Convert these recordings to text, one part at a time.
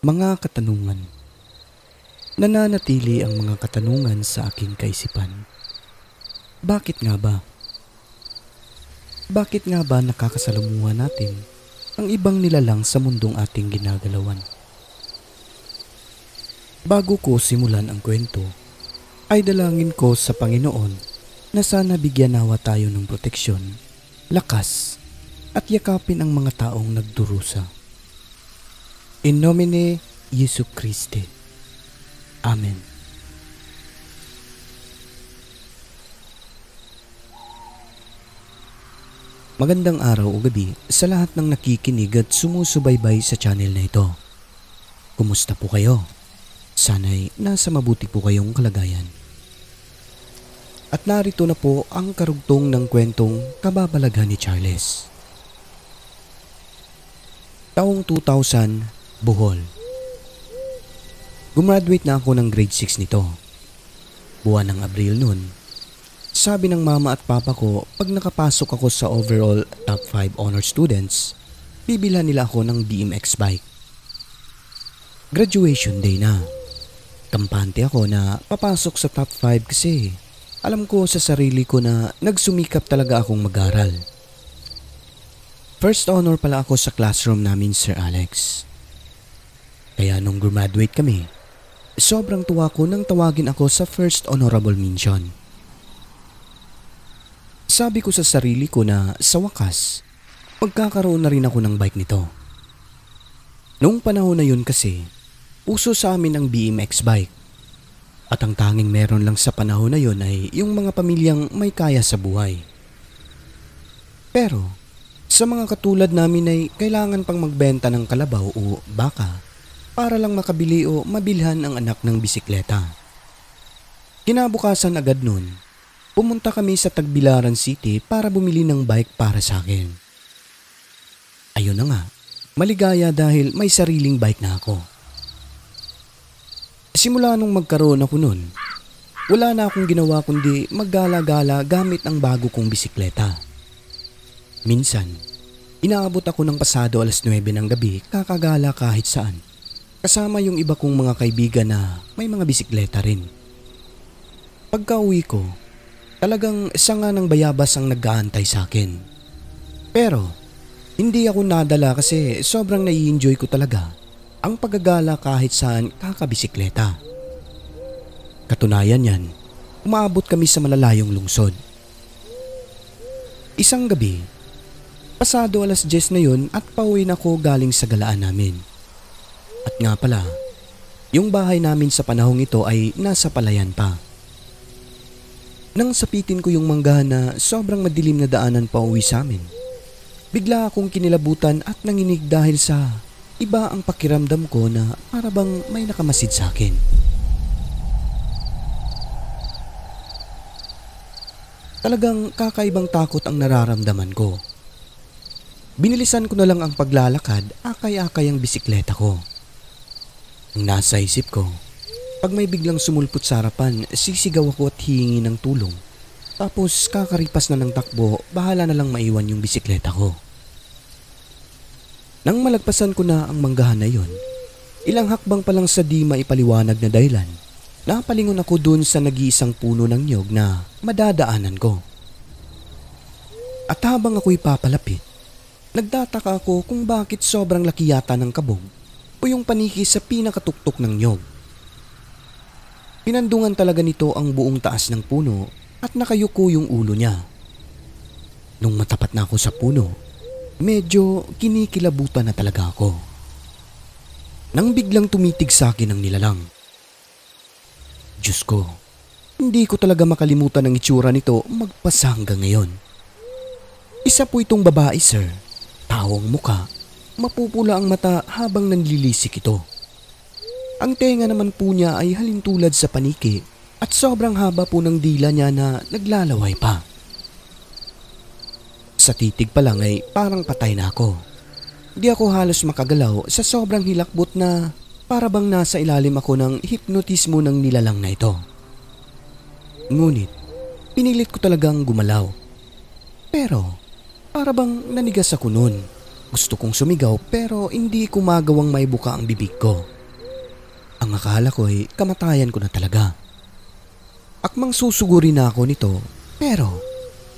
Mga katanungan. Nananatili ang mga katanungan sa aking kaisipan. Bakit nga ba? Bakit nga ba nakakasalumuhan natin ang ibang nilalang sa mundong ating ginagalawan? Bago ko simulan ang kwento, ay dalangin ko sa Panginoon na sana bigyan nawa tayo ng proteksyon, lakas, at yakapin ang mga taong nagdurusa. In nomine Jesu Christi. Amen. Magandang araw o gabi sa lahat ng nakikinig at sumusubaybay sa channel na ito. Kumusta po kayo? Sana'y nasa mabuti po kayong kalagayan. At narito na po ang karugtong ng kwentong kababalaghan ni Charles. Taong 2000, Bohol. Gumraduate na ako ng grade 6 nito. Buwan ng Abril noon sabi ng mama at papa ko, pag nakapasok ako sa overall top 5 honor students, bibilhan nila ako ng BMX bike. Graduation day na. Kampante ako na papasok sa top 5 kasi alam ko sa sarili ko na nagsumikap talaga akong mag-aral. First honor pala ako sa classroom namin, Sir Alex. Kaya nung graduate kami, sobrang tuwa ko nang tawagin ako sa first honorable mention. Sabi ko sa sarili ko na sa wakas, magkakaroon na rin ako ng bike nito. Noong panahon na yun kasi, uso sa amin ang BMX bike. At ang tanging meron lang sa panahon na yun ay yung mga pamilyang may kaya sa buhay. Pero, sa mga katulad namin ay kailangan pang magbenta ng kalabaw o baka para lang makabili o mabilhan ang anak ng bisikleta. Kinabukasan agad nun, pumunta kami sa Tagbilaran City para bumili ng bike para sa akin. Ayun na nga, maligaya dahil may sariling bike na ako. Simula nung magkaroon ako nun, wala na akong ginawa kundi maggala-gala gamit ang bago kong bisikleta. Minsan, inaabot ako ng pasado alas 9 ng gabi kakagala kahit saan. Kasama yung iba kong mga kaibigan na may mga bisikleta rin. Pagka uwi ko, Talagang isa nga ng bayabas ang nag-aantay sa akin. Pero hindi ako nadala kasi sobrang nai-enjoy ko talaga ang paggagala kahit saan kakabisikleta. Katunayan yan, umaabot kami sa malalayong lungsod. Isang gabi, pasado alas 10 na yun at pauwi na ako galing sa galaan namin. At nga pala, yung bahay namin sa panahong ito ay nasa palayan pa. Nang sapitin ko yung manggahan na sobrang madilim na daanan pa uwi sa amin, bigla akong kinilabutan at nanginig dahil sa iba ang pakiramdam ko na para bang may nakamasid sa akin. Talagang kakaibang takot ang nararamdaman ko. Binilisan ko na lang ang paglalakad, akay-akay ang bisikleta ko. Nasa isip ko, pag may biglang sumulpot sa harapan, sisigaw ako at hihingi ng tulong. Tapos kakaripas na ng takbo, bahala na lang maiwan yung bisikleta ko. Nang malagpasan ko na ang manggahan na yon, ilang hakbang pa lang sa di maipaliwanag na dahilan, napalingon ako dun sa nag-iisang puno ng nyog na madadaanan ko. At habang ako'y papalapit, nagtataka ako kung bakit sobrang laki yata ng kabog o yung paniki sa pinakatuktok ng nyog. Pinandungan talaga nito ang buong taas ng puno at nakayuko yung ulo niya. Nung matapat na ako sa puno, medyo kinikilabutan na talaga ako. Nang biglang tumitig sa akin ang nilalang. Diyos ko, hindi ko talaga makalimutan ang itsura nito magpasa hanggang ngayon. Isa po itong babae sir, tawang muka, mapupula ang mata habang nanlilisik ito. Ang tenga naman po niya ay halintulad sa paniki at sobrang haba po ng dila niya na naglalaway pa. Sa titig pa lang ay parang patay na ako. Di ako halos makagalaw sa sobrang hilakbot na para bang nasa ilalim ako ng hipnotismo ng nilalang na ito. Ngunit, pinilit ko talagang gumalaw. Pero, para bang nanigas ako noon Gusto kong sumigaw pero hindi ko magawang maibuka ang bibig ko. Ang akala ko ay kamatayan ko na talaga. Akmang susuguri na ako nito pero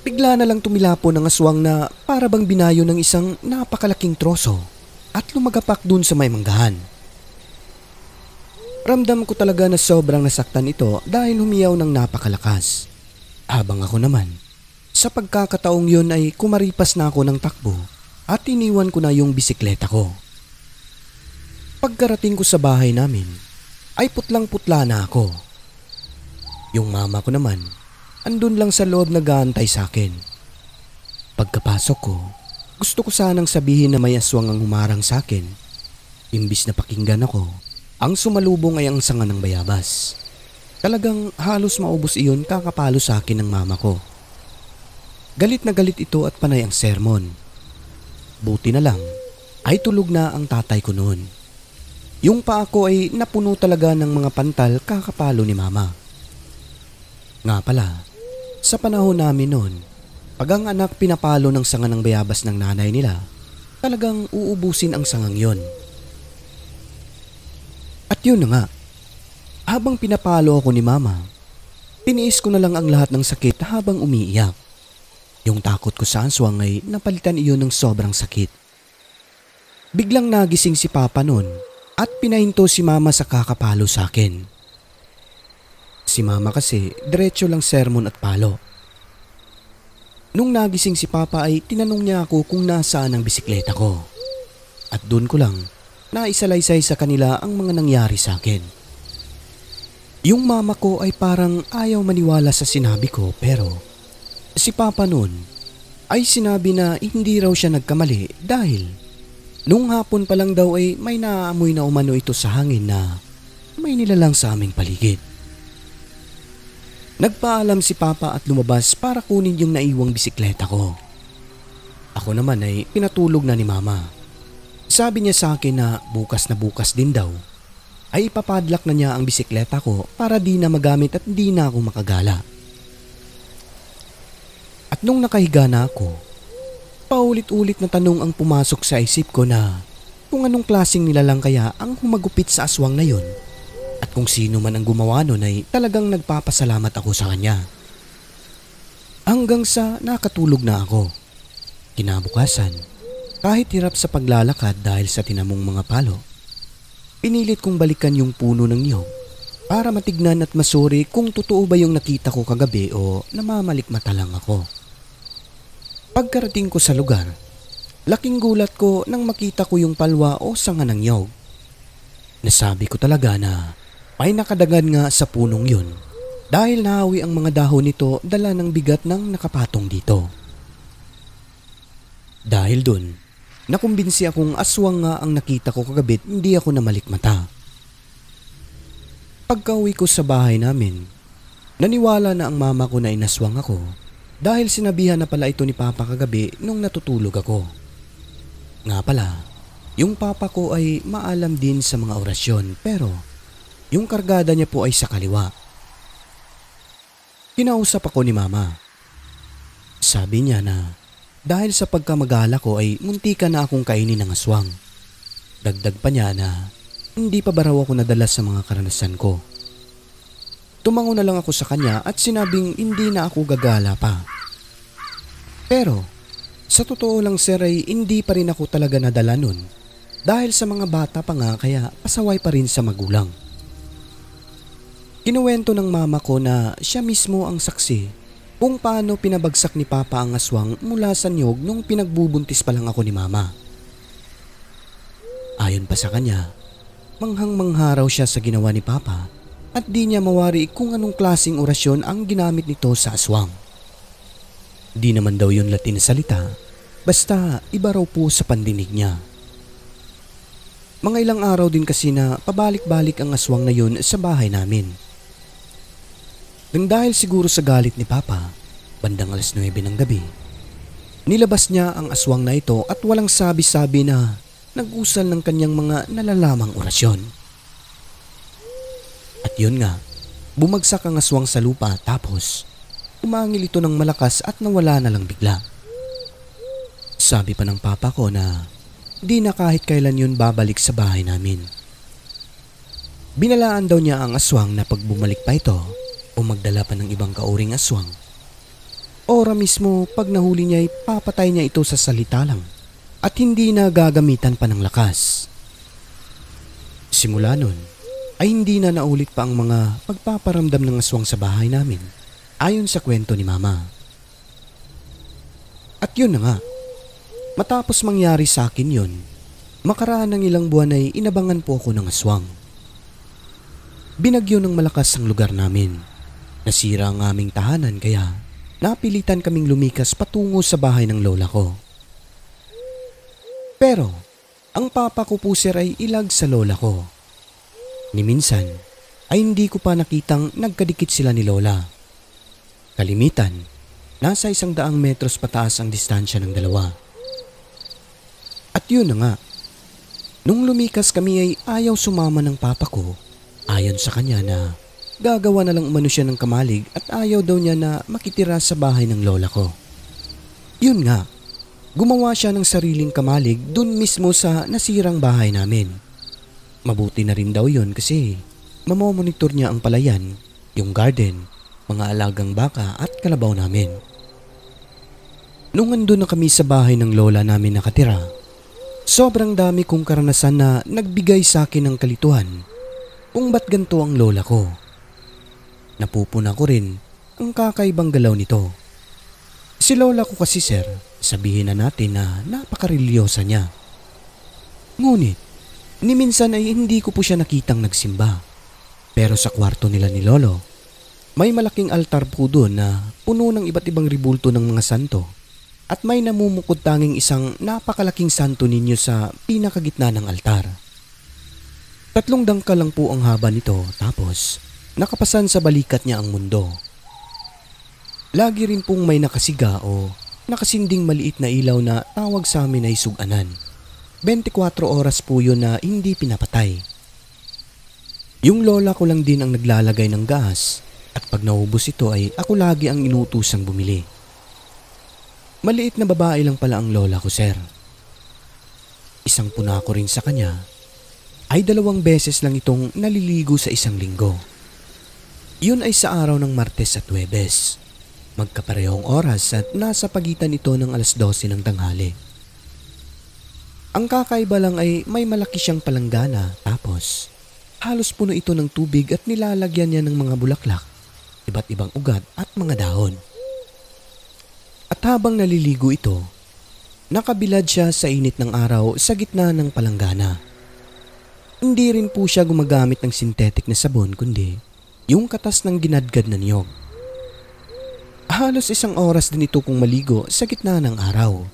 bigla na lang tumilapo ng aswang na para bang binayo ng isang napakalaking troso at lumagapak dun sa may manggahan. Ramdam ko talaga na sobrang nasaktan ito dahil humiyaw ng napakalakas. Habang ako naman, sa pagkakataong yun ay kumaripas na ako ng takbo at iniwan ko na yung bisikleta ko. Pagkarating ko sa bahay namin, ay putlang-putla na ako. Yung mama ko naman, andun lang sa loob nag-aantay sa akin. Pagkapasok ko, gusto ko sanang sabihin na may aswang ang humarang sa akin. Imbis na pakinggan ako, ang sumalubong ay ang sanga ng bayabas. Talagang halos maubos iyon kakapalo sa akin ng mama ko. Galit na galit ito at panay ang sermon. Buti na lang ay tulog na ang tatay ko noon. Yung pa ako ay napuno talaga ng mga pantal kakapalo ni mama. Nga pala, sa panahon namin noon, pag ang anak pinapalo ng sanga ng bayabas ng nanay nila, talagang uubusin ang sangang yon. At yun na nga, habang pinapalo ako ni mama, tiniis ko na lang ang lahat ng sakit habang umiiyak. Yung takot ko sa aswang ay napalitan iyon ng sobrang sakit. Biglang nagising si Papa noon at pinahinto si Mama sa kakapalo sa akin. Si Mama kasi diretso lang sermon at palo. Nung nagising si Papa ay tinanong niya ako kung nasaan ang bisikleta ko. At doon ko lang naisalaysay sa kanila ang mga nangyari sa akin. Yung mama ko ay parang ayaw maniwala sa sinabi ko pero Si Papa noon ay sinabi na hindi raw siya nagkamali dahil nung hapon pa lang daw ay may naaamoy na umano ito sa hangin na may nilalang sa aming paligid. Nagpaalam si Papa at lumabas para kunin yung naiwang bisikleta ko. Ako naman ay pinatulog na ni Mama. Sabi niya sa akin na bukas na bukas din daw ay ipapadlak na niya ang bisikleta ko para di na magamit at di na ako makagala. Nung nakahiga na ako, paulit-ulit na tanong ang pumasok sa isip ko na kung anong klaseng nilalang kaya ang humagupit sa aswang na yon at kung sino man ang gumawa nun ay talagang nagpapasalamat ako sa kanya. Hanggang sa nakatulog na ako. Kinabukasan, kahit hirap sa paglalakad dahil sa tinamong mga palo, pinilit kong balikan yung puno ng niyog para matignan at masuri kung totoo ba yung nakita ko kagabi o namamalikmata lang ako. Pagkarating ko sa lugar, laking gulat ko nang makita ko yung palwa o sanga ng nyog. Nasabi ko talaga na may nakadagan nga sa punong yun dahil nahawi ang mga dahon nito dala ng bigat ng nakapatong dito. Dahil dun, nakumbinsi akong aswang nga ang nakita ko kagabit hindi ako namalik mata. Pagka-uwi ko sa bahay namin, naniwala na ang mama ko na inaswang ako dahil sinabihan na pala ito ni Papa kagabi nung natutulog ako. Nga pala, yung Papa ko ay maalam din sa mga orasyon pero yung kargada niya po ay sa kaliwa. Kinausap ako ni Mama. Sabi niya na dahil sa pagkamagala ko ay muntika na akong kainin ng aswang. Dagdag pa niya na hindi pa ba raw ako nadala sa mga karanasan ko. Tumango na lang ako sa kanya at sinabing hindi na ako gagala pa. Pero sa totoo lang sir ay hindi pa rin ako talaga nadala nun dahil sa mga bata pa nga kaya pasaway pa rin sa magulang. Kinuwento ng mama ko na siya mismo ang saksi kung paano pinabagsak ni Papa ang aswang mula sa niyog nung pinagbubuntis pa lang ako ni Mama. Ayon pa sa kanya, manghang mangharaw siya sa ginawa ni Papa at di niya mawari kung anong klasing orasyon ang ginamit nito sa aswang. Di naman daw yun Latin salita, basta iba raw po sa pandinig niya. Mga ilang araw din kasi na pabalik-balik ang aswang na yun sa bahay namin. Nang dahil siguro sa galit ni Papa, bandang alas 9 ng gabi, nilabas niya ang aswang na ito at walang sabi-sabi na nag-usal ng kanyang mga nalalamang orasyon. At yun nga, bumagsak ang aswang sa lupa tapos umangil ito ng malakas at nawala na lang bigla. Sabi pa ng papa ko na di na kahit kailan yun babalik sa bahay namin. Binalaan daw niya ang aswang na pag bumalik pa ito o magdala pa ng ibang kauring aswang. Ora mismo pag nahuli niya ay papatay niya ito sa salita lang at hindi na gagamitan pa ng lakas. Simula nun ay hindi na naulit pa ang mga pagpaparamdam ng aswang sa bahay namin ayon sa kwento ni mama. At yun na nga, matapos mangyari sa akin yun, makaraan ng ilang buwan ay inabangan po ako ng aswang. Binagyo ng malakas ang lugar namin. Nasira ang aming tahanan kaya napilitan kaming lumikas patungo sa bahay ng lola ko. Pero ang papa ko po sir ay ilag sa lola ko. Ni minsan ay hindi ko pa nakitang nagkadikit sila ni lola. Kalimitan, nasa isang daang metros pataas ang distansya ng dalawa. At yun na nga, nung lumikas kami ay ayaw sumama ng papa ko Ayon sa kanya na gagawa na lang umano siya ng kamalig at ayaw daw niya na makitira sa bahay ng lola ko. Yun nga, gumawa siya ng sariling kamalig dun mismo sa nasirang bahay namin. Mabuti na rin daw yun kasi mamomonitor niya ang palayan, yung garden, mga alagang baka at kalabaw namin. Nung ando na kami sa bahay ng lola namin nakatira, sobrang dami kong karanasan na nagbigay sa akin ng kalituhan kung ba't ganito ang lola ko. Napupuna ko rin ang kakaibang galaw nito. Si lola ko kasi sir, sabihin na natin na napakareligyosa niya. Ngunit, ni minsan ay hindi ko po siya nakitang nagsimba. Pero sa kwarto nila ni lolo, may malaking altar po doon na puno ng iba't ibang ribulto ng mga santo at may namumukod tanging isang napakalaking santo ninyo sa pinakagitna ng altar. Tatlong dangka lang po ang haba nito tapos nakapasan sa balikat niya ang mundo. Lagi rin pong may nakasiga o nakasinding maliit na ilaw na tawag sa amin ay suganan. 24 oras po yun na hindi pinapatay. Yung lola ko lang din ang naglalagay ng gas at pag naubos ito ay ako lagi ang inutusang bumili. Maliit na babae lang pala ang lola ko, sir. Isang puna ko rin sa kanya ay dalawang beses lang itong naliligo sa isang linggo. Yun ay sa araw ng Martes at Webes. Magkaparehong oras at nasa pagitan ito ng alas 12 ng tanghali. Ang kakaiba lang ay may malaki siyang palanggana tapos halos puno ito ng tubig at nilalagyan niya ng mga bulaklak, iba't ibang ugat at mga dahon. At habang naliligo ito, nakabilad siya sa init ng araw sa gitna ng palanggana. Hindi rin po siya gumagamit ng synthetic na sabon kundi yung katas ng ginadgad na niyog. Halos isang oras din ito kung maligo sa gitna ng araw.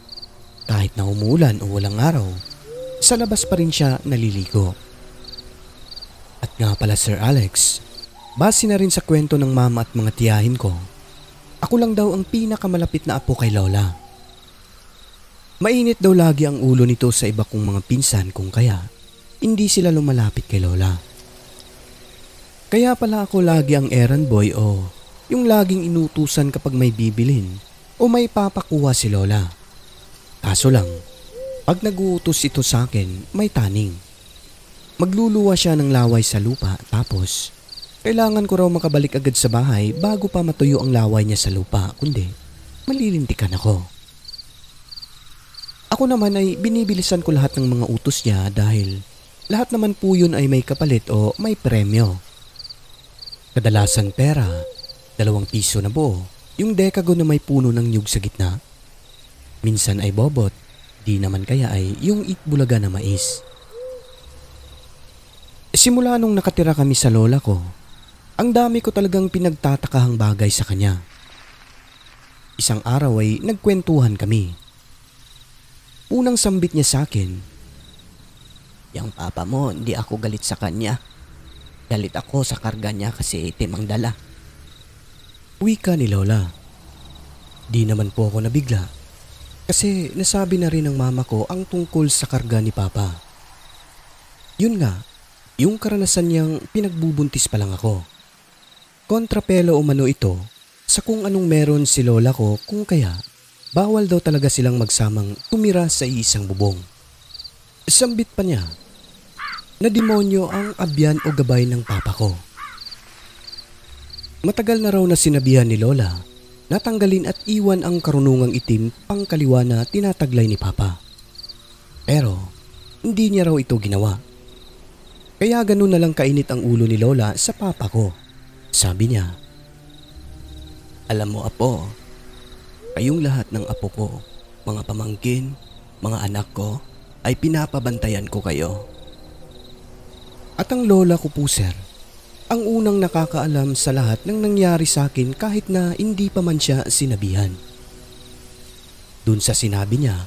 Kahit na umulan o walang araw, sa labas pa rin siya naliligo. At nga pala Sir Alex, base na rin sa kwento ng mama at mga tiyahin ko, ako lang daw ang pinakamalapit na apo kay Lola. Mainit daw lagi ang ulo nito sa iba kong mga pinsan kung kaya hindi sila lumalapit kay Lola. Kaya pala ako lagi ang errand boy o yung laging inutusan kapag may bibilin o may papakuha si Lola. Kaso lang, pag naguutos ito sa akin, may taning. Magluluwa siya ng laway sa lupa tapos kailangan ko raw makabalik agad sa bahay bago pa matuyo ang laway niya sa lupa kundi malilintikan ako. Ako naman ay binibilisan ko lahat ng mga utos niya dahil lahat naman po yun ay may kapalit o may premyo. Kadalasan pera, dalawang piso na buo, yung dekago na may puno ng nyug sa gitna. Minsan ay bobot, di naman kaya ay yung itbulaga na mais. Simula nung nakatira kami sa lola ko, ang dami ko talagang pinagtatakahang bagay sa kanya. Isang araw ay nagkwentuhan kami. Unang sambit niya sa akin Yang papa mo, hindi ako galit sa kanya. Galit ako sa karga niya kasi itim ang dala. Wika ni Lola. Di naman po ako nabigla. Kasi nasabi na rin ng mama ko ang tungkol sa karga ni Papa. Yun nga, yung karanasan niyang pinagbubuntis pa lang ako. Kontrapelo umano ito sa kung anong meron si lola ko kung kaya bawal daw talaga silang magsamang tumira sa isang bubong. Sambit pa niya na demonyo ang abyan o gabay ng papa ko. Matagal na raw na sinabihan ni Lola na tanggalin at iwan ang karunungang itim pangkaliwa na tinataglay ni Papa. Pero hindi niya raw ito ginawa. Kaya ganun na lang kainit ang ulo ni Lola sa papa ko. Sabi niya, Alam mo apo, kayong lahat ng apo ko, mga pamangkin, mga anak ko, ay pinapabantayan ko kayo. At ang lola ko po sir, ang unang nakakaalam sa lahat ng nangyari sa akin kahit na hindi pa man siya sinabihan. Dun sa sinabi niya,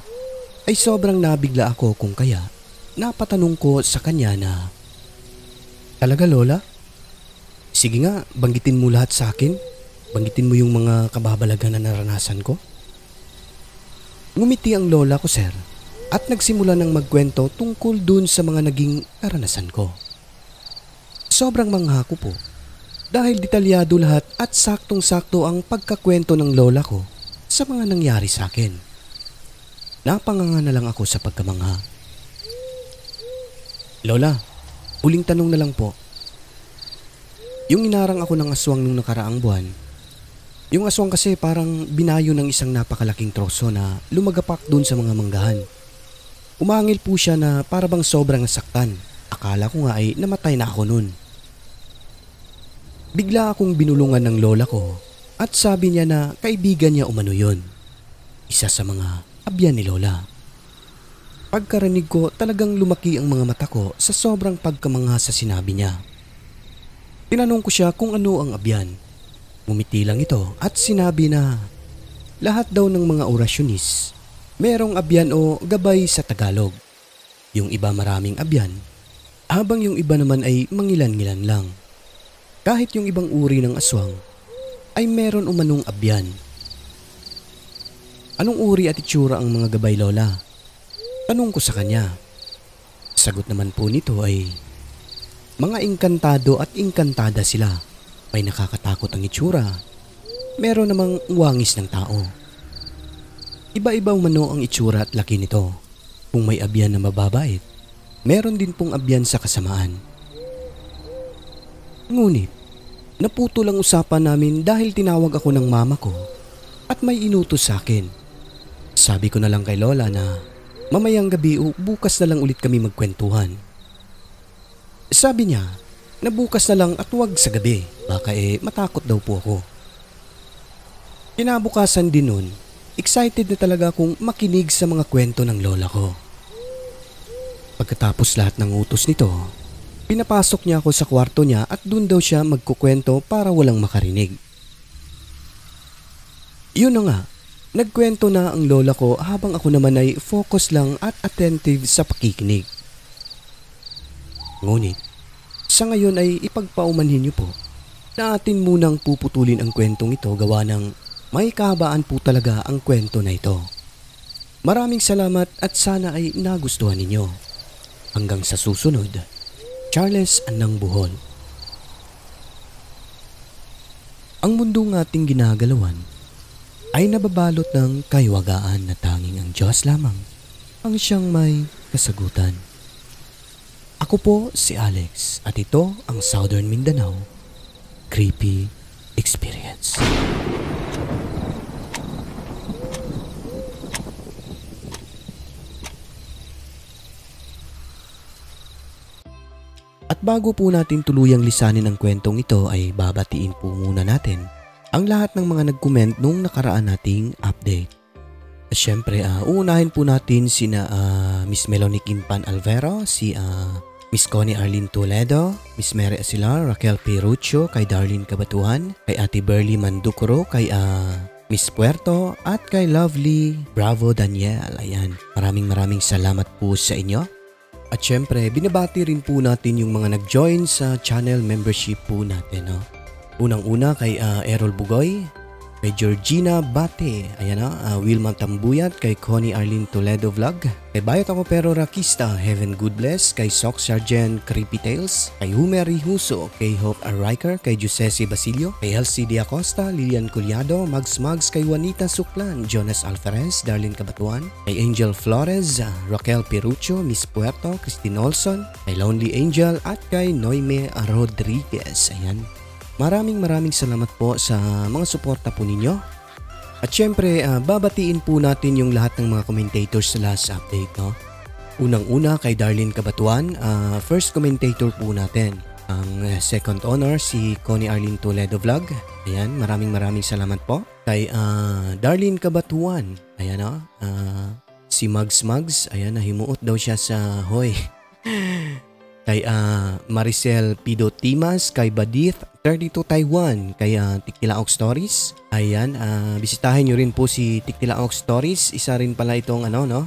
ay sobrang nabigla ako kung kaya napatanong ko sa kanya na, Talaga Lola? Sige nga, banggitin mo lahat sa akin. Banggitin mo yung mga kababalagan na naranasan ko. Ngumiti ang lola ko sir at nagsimula ng magkwento tungkol dun sa mga naging karanasan ko. Sobrang mangha ko po dahil detalyado lahat at saktong-sakto ang pagkakwento ng lola ko sa mga nangyari sa akin. Napanganga na lang ako sa pagkamangha. Lola, uling tanong na lang po. Yung inarang ako ng aswang nung nakaraang buwan, yung aswang kasi parang binayo ng isang napakalaking troso na lumagapak dun sa mga manggahan. Umangil po siya na parabang sobrang nasaktan. Akala ko nga ay namatay na ako nun. Bigla akong binulungan ng lola ko at sabi niya na kaibigan niya umano yon. Isa sa mga abyan ni lola. Pagkarinig ko talagang lumaki ang mga mata ko sa sobrang pagkamangha sa sinabi niya. Tinanong ko siya kung ano ang abyan. Ngumiti lang ito at sinabi na lahat daw ng mga orasyonis merong abyan o gabay sa Tagalog. Yung iba maraming abyan habang yung iba naman ay mangilan-ngilan lang. Kahit yung ibang uri ng aswang ay meron umanong abyan. Anong uri at itsura ang mga gabay lola? Tanong ko sa kanya. Sagot naman po nito ay mga inkantado at inkantada sila. May nakakatakot ang itsura. Meron namang wangis ng tao. Iba-ibang mano ang itsura at laki nito. Kung may abyan na mababait, meron din pong abyan sa kasamaan. Ngunit, naputo lang usapan namin dahil tinawag ako ng mama ko at may inutos sa akin. Sabi ko na lang kay Lola na mamayang gabi o bukas na lang ulit kami magkwentuhan. Sabi niya na bukas na lang at wag sa gabi baka eh matakot daw po ako. Kinabukasan din nun, excited na talaga akong makinig sa mga kwento ng lola ko. Pagkatapos lahat ng utos nito, Pinapasok niya ako sa kwarto niya at doon daw siya magkukwento para walang makarinig. Yun na nga, nagkwento na ang lola ko habang ako naman ay focus lang at attentive sa pakikinig. Ngunit, sa ngayon ay ipagpaumanhin niyo po na atin munang puputulin ang kwentong ito gawa ng may kahabaan po talaga ang kwento na ito. Maraming salamat at sana ay nagustuhan ninyo. Hanggang sa susunod. Charles Anang Buhon Ang mundong ating ginagalawan ay nababalot ng kaiwagaan na tanging ang Diyos lamang ang siyang may kasagutan. Ako po si Alex at ito ang Southern Mindanao Creepy Experience. Bago po natin tuluyang lisanin ang kwentong ito ay babatiin po muna natin ang lahat ng mga nag-comment nung nakaraan nating update. At syempre, uh, uunahin po natin sina uh, Miss Melanie Kimpan Alvero, si uh, Miss Connie Arlene Toledo, Miss Mary Asilar, Raquel Pirucho, kay Darlene Kabatuhan, kay Ate Burley Mandukuro, kay uh, Miss Puerto at kay Lovely Bravo Daniel. Ayan, maraming maraming salamat po sa inyo. At syempre, binabati rin po natin yung mga nag-join sa channel membership po natin. No? Unang-una kay uh, Errol Bugoy, kay Georgina Bate, ayan na, uh, Wilma Tambuyat, kay Connie Arlene Toledo Vlog, kay Bayot Ako Pero Rakista, Heaven Good Bless, kay Sock Sergeant Creepy Tales, kay Humer Huso, kay Hope Arriker, kay Giuseppe Basilio, kay Elsie Acosta, Lilian Culiado, Mags Mags, kay Juanita Suklan, Jonas Alferez, Darlene Kabatuan, kay Angel Flores, Raquel Perucho, Miss Puerto, Christine Olson, kay Lonely Angel, at kay Noime Rodriguez. Ayan, Maraming maraming salamat po sa mga suporta po ninyo. At syempre, uh, babatiin po natin yung lahat ng mga commentators sa last update. No? Unang-una kay Darlene Kabatuan, uh, first commentator po natin. Ang second honor si Connie Arlene Toledo Vlog. Ayan, maraming maraming salamat po. Kay uh, Darlene Kabatuan, ayan o, uh, si Mugs Mugs, ayan, nahimuot daw siya sa hoy. kay uh, Maricel Pido Timas, kay Badith 32 Taiwan, kay uh, Tiktilaok Stories. Ayan, uh, bisitahin nyo rin po si Tiktilaok Stories. Isa rin pala itong ano, no?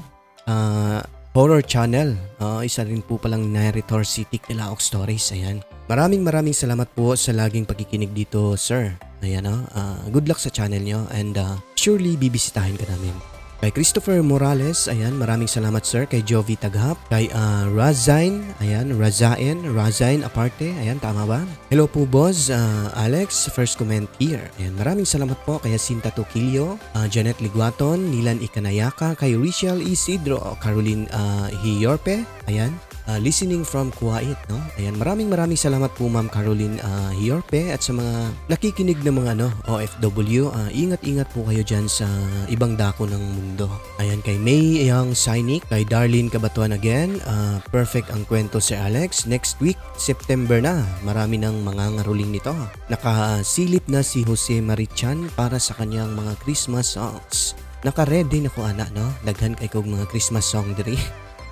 Uh, horror channel. Uh, isa rin po palang narrator si Tiktilaok Stories. Ayan. Maraming maraming salamat po sa laging pagkikinig dito, sir. Ayan, no? Uh, good luck sa channel nyo and uh, surely bibisitahin ka namin. Kay Christopher Morales, ayan, maraming salamat sir. Kay Jovi Taghap, kay uh, Razain, ayan, Razain, Razain Aparte, ayan, tama ba? Hello po boss, uh, Alex, first comment here. Ayan, maraming salamat po kay Sinta Toquillo, uh, Janet Liguaton, Nilan Ikanayaka, kay Richelle Isidro, Caroline uh, Hiyorpe, ayan, uh, listening from Kuwait. No? Ayan, maraming maraming salamat po Ma'am Caroline uh, Hiorpe at sa mga nakikinig ng mga no, OFW. Uh, ingat-ingat po kayo dyan sa ibang dako ng mundo. Ayan, kay May Young Sainik, kay Darlene Kabatuan again. Uh, perfect ang kwento si Alex. Next week, September na. Marami ng mga ngaruling nito. Nakasilip na si Jose Marichan para sa kanyang mga Christmas songs. Naka-ready na ko ana, no? Daghan kay kog mga Christmas song diri.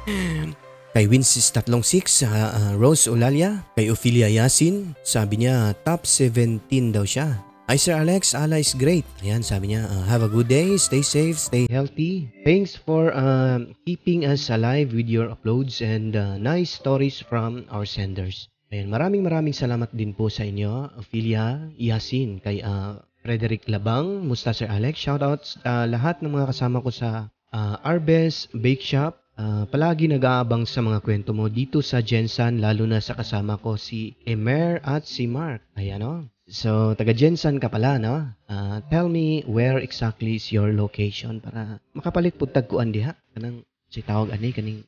Kay Winsis 36, uh, uh, Rose Olalia. Kay Ophelia Yasin, sabi niya top 17 daw siya. Hi Sir Alex, Allah is great. Ayan, sabi niya, uh, have a good day, stay safe, stay healthy. Thanks for uh, keeping us alive with your uploads and uh, nice stories from our senders. Ayan, maraming maraming salamat din po sa inyo, Ophelia Yasin, kay uh, Frederick Labang, musta Sir Alex. Shoutouts uh, lahat ng mga kasama ko sa uh, Arbes Bake Shop, Uh, palagi nag-aabang sa mga kwento mo dito sa Jensan lalo na sa kasama ko si Emer at si Mark. Ayan o. So, taga Jensan ka pala, no? Uh, tell me where exactly is your location para makapalit po tagkuan diha. Kanang si tawag ani kaning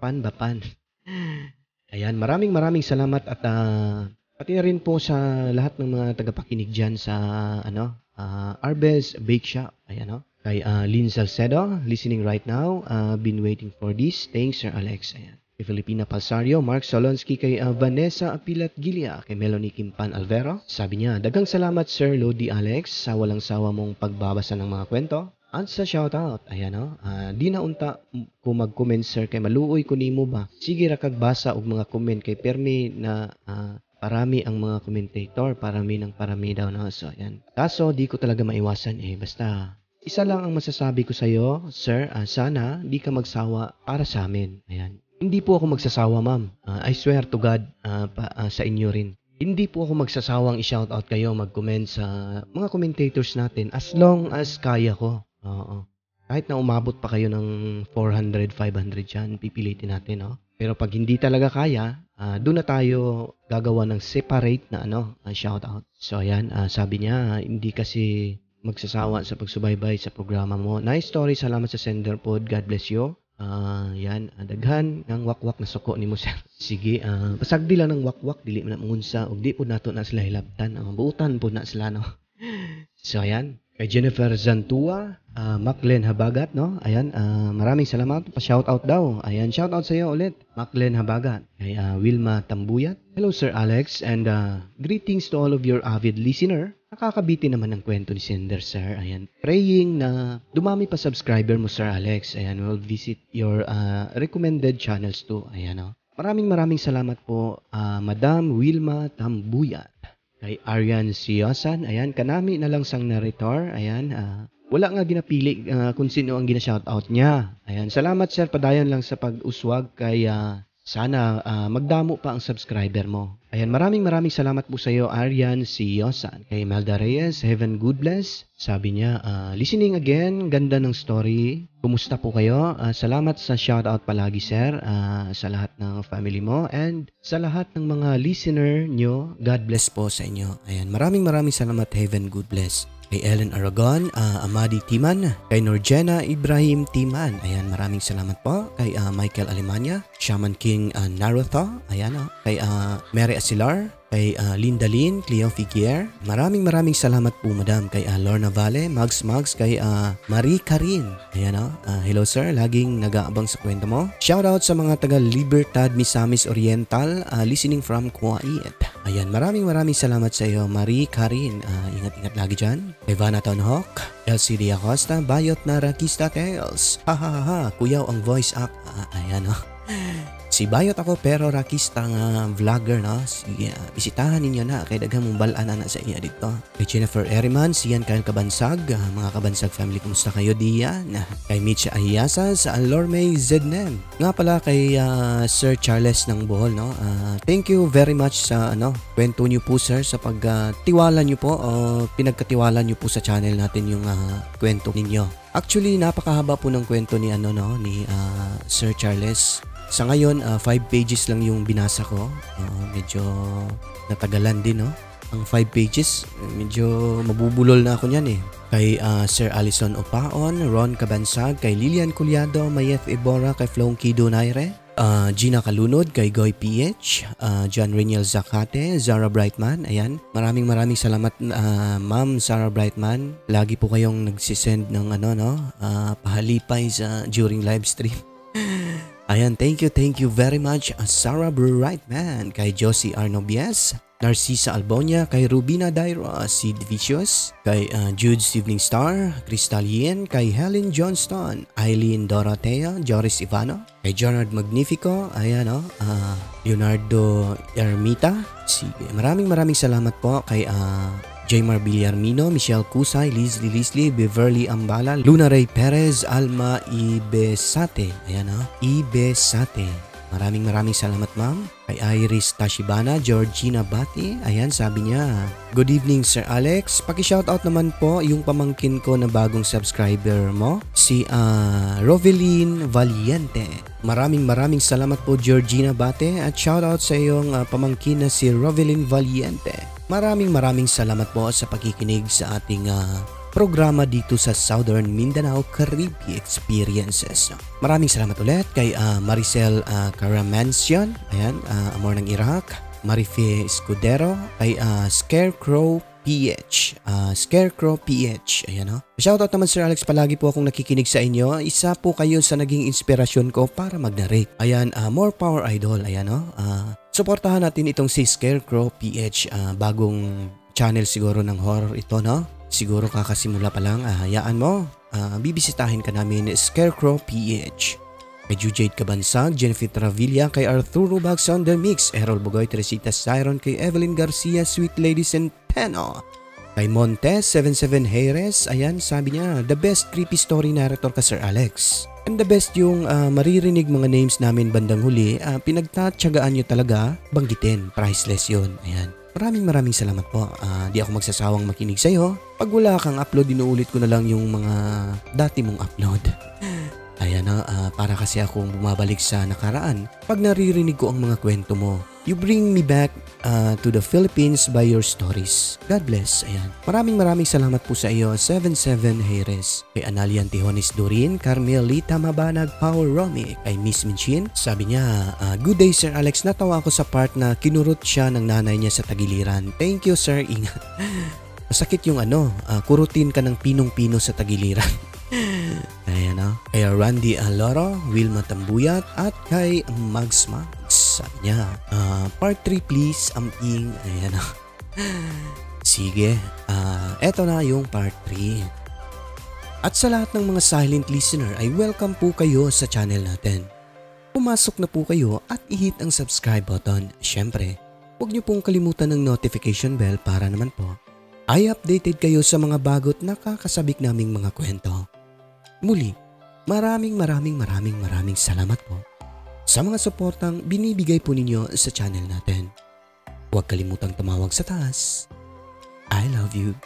pan ba pan. Ayan, maraming maraming salamat at uh, pati na rin po sa lahat ng mga tagapakinig diyan sa ano, uh, Arbes Bake Shop. Ayan no? Kay uh, Lynn Salcedo, listening right now. Uh, been waiting for this. Thanks, Sir Alex. Ayan. Kay Filipina Palsario, Mark Solonsky, kay uh, Vanessa Apilat Gilia, kay Melanie Kimpan Alvero. Sabi niya, dagang salamat Sir Lodi Alex sa walang sawa mong pagbabasa ng mga kwento. At sa shoutout, ayan o, oh, uh, di na unta ko mag-comment sir kay maluoy ko nimo ba. Sige ra kag basa og mga comment kay permi na uh, parami ang mga commentator, parami ng parami daw na so ayan. Kaso di ko talaga maiwasan eh basta isa lang ang masasabi ko sa iyo, sir, uh, sana di ka magsawa para sa amin. Ayan. Hindi po ako magsasawa, ma'am. Uh, I swear to God uh, pa, uh, sa inyo rin. Hindi po ako magsasawang i-shoutout kayo, mag-comment sa mga commentators natin as long as kaya ko. Oo. Kahit na umabot pa kayo ng 400, 500 dyan, pipilitin natin, no? Pero pag hindi talaga kaya, uh, doon na tayo gagawa ng separate na ano, uh, shoutout. So ayan, uh, sabi niya, hindi kasi magsasawa sa pagsubaybay sa programa mo. Nice story. Salamat sa sender pod. God bless you. Uh, yan, daghan ng wakwak na suko ni mo sir. Sige, uh, pasagdi lang ng wakwak, dili man mungunsa, ug di po nato na sila hilabtan. Uh, buutan po na sila, no? so, ayan. Kay Jennifer Zantua, uh, Maclen Habagat, no? Ayan, uh, maraming salamat. Pa-shout out daw. Ayan, shout out sa iyo ulit. Maclen Habagat. Kay uh, Wilma Tambuyat. Hello, Sir Alex, and uh, greetings to all of your avid listener. Nakakabiti naman ang kwento ni Sender, sir. Ayan. Praying na dumami pa subscriber mo, Sir Alex. Ayan, we'll visit your uh, recommended channels too. Ayan, oh. Maraming maraming salamat po, uh, Madam Wilma Tambuyat. Kay Arian Siosan. Ayan, kanami na lang sang narrator. Ayan, uh, wala nga ginapili uh, kung sino ang gina-shoutout niya. Ayan, salamat sir, padayon lang sa pag-uswag kay uh, Sana uh, magdamo pa ang subscriber mo. Ayan, maraming maraming salamat po sa iyo, Aryan Siosan. Kay Melda Reyes, Heaven Good Bless. Sabi niya, uh, listening again, ganda ng story. Kumusta po kayo? Uh, salamat sa shoutout palagi, sir, uh, sa lahat ng family mo and sa lahat ng mga listener nyo. God bless po sa inyo. Ayan, maraming maraming salamat, Heaven Good Bless kay Ellen Aragon, uh, Amadi Timan, kay Norjena Ibrahim Timan. Ayan, maraming salamat po. Kay uh, Michael Alemania, Shaman King uh, Naruto, ayan oh. Kay uh, Mary Asilar, kay uh, Linda Lynn, Cleo Figuer. Maraming maraming salamat po madam kay uh, Lorna Vale, Mags Mags, kay uh, Marie Karin. Ayan o, uh, hello sir, laging nag-aabang sa kwento mo. Shoutout sa mga taga Libertad Misamis Oriental, uh, listening from Kuwait. Ayan, maraming maraming salamat sa iyo Marie Karin. Uh, ingat-ingat lagi dyan. Kay Vanna Tonhawk, LCD Acosta, Bayot na Rakista Tales. Ha ha ha, kuyaw ang voice act. Uh, ayan o. Si Bayot ako pero rakista nga vlogger no. Sige, bisitahan ninyo na kay daghang mong balaan na sa iya dito. Kay Jennifer Eriman, siyan kayo kabansag, uh, mga kabansag family kumusta kayo diyan? Kay Mitch Ahiyasa sa Alorme Zednem. Nga pala kay uh, Sir Charles ng Bohol no. Uh, thank you very much sa ano, kwento niyo po sir sa pagtiwala uh, niyo po o pinagkatiwala niyo po sa channel natin yung uh, kwento ninyo. Actually, napakahaba po ng kwento ni ano no ni uh, Sir Charles. Sa ngayon, 5 uh, ah, pages lang yung binasa ko. Uh, medyo natagalan din, no? Ang 5 pages, medyo mabubulol na ako niyan eh. Kay uh, Sir Alison Opaon, Ron Cabansag, kay Lilian Culiado, Mayeth Ibora, kay Flonky Donaire, uh, Gina Kalunod, kay Goy PH, uh, John Reniel Zakate, Zara Brightman. Ayan, maraming maraming salamat uh, Ma'am Zara Brightman. Lagi po kayong nagsisend ng ano no, uh, pahalipay sa during live stream. Ayan, thank you, thank you very much uh, Sarah Brightman, kay Josie Arnobies, Narcisa Albonia, kay Rubina Daira, Sid Vicious, kay uh, Jude Evening Star, Crystal Yen, kay Helen Johnston, Eileen Dorotea, Joris Ivano, kay Jonard Magnifico, ayan o, oh, uh, Leonardo Ermita, sige, maraming maraming salamat po kay uh, Jaymar Villarmino, Michelle Kusay, Leslie Leslie, Beverly Ambala, Luna Ray Perez, Alma Ibesate. Ayan ha, Ibesate. Maraming maraming salamat ma'am. Kay Iris Tashibana, Georgina Bati. Ayan, sabi niya. Good evening Sir Alex. Paki-shoutout naman po yung pamangkin ko na bagong subscriber mo. Si uh, Rovelyn Valiente. Maraming maraming salamat po Georgina Bate at shoutout sa iyong uh, pamangkin na si Rovelyn Valiente. Maraming maraming salamat po sa pagkikinig sa ating uh, programa dito sa Southern Mindanao Caribbean Experiences. Maraming salamat ulit kay uh, Maricel uh, Caramencion, ayan, uh, Amor ng Iraq, Marife Escudero, kay uh, Scarecrow PH. Uh, Scarecrow PH. Ayan o. Oh. Shoutout naman Sir Alex, palagi po akong nakikinig sa inyo. Isa po kayo sa naging inspirasyon ko para mag-narrate. Ayan, uh, more power idol. Ayan o. Oh. Uh, Suportahan natin itong si Scarecrow PH, uh, ah, bagong channel siguro ng horror ito, no? Siguro kakasimula pa lang, uh, hayaan mo. Uh, bibisitahin ka namin Scarecrow PH. Kay Jujade Cabansag, Jennifer Travilla, kay Arturo Bags on the Mix, Errol Bugoy, Teresita Siron, kay Evelyn Garcia, Sweet Lady Centeno. Kay Montes, 77 Hayres, ayan, sabi niya, the best creepy story narrator ka Sir Alex. And the best yung uh, maririnig mga names namin bandang huli, uh, pinagtatsagaan nyo talaga, banggitin, priceless yon Ayan. Maraming maraming salamat po. Uh, di ako magsasawang makinig sa'yo. Pag wala kang upload, inuulit ko na lang yung mga dati mong upload. Ayan na, uh, para kasi akong bumabalik sa nakaraan. Pag naririnig ko ang mga kwento mo, You bring me back uh, to the Philippines by your stories. God bless. Ayan. Maraming maraming salamat po sa iyo. 77 Hayres. Kay Analian Tihonis Durin, Carmelita Mabanag, Power Romy. Kay Miss Minchin. Sabi niya, uh, Good day Sir Alex. Natawa ako sa part na kinurot siya ng nanay niya sa tagiliran. Thank you Sir. Ingat. Masakit yung ano, uh, kurutin ka ng pinong-pino sa tagiliran. Kay Randy Aloro, Wilma Tambuyat, at kay Mags Mags. Sabi niya, uh, part 3 please, amping. Ayan. Sige, uh, eto na yung part 3. At sa lahat ng mga silent listener ay welcome po kayo sa channel natin. Pumasok na po kayo at i-hit ang subscribe button. Siyempre, huwag niyo pong kalimutan ng notification bell para naman po ay updated kayo sa mga bagot nakakasabik naming mga kwento. Muli, maraming maraming maraming maraming salamat po sa mga suportang binibigay po ninyo sa channel natin. Huwag kalimutang tumawag sa taas. I love you.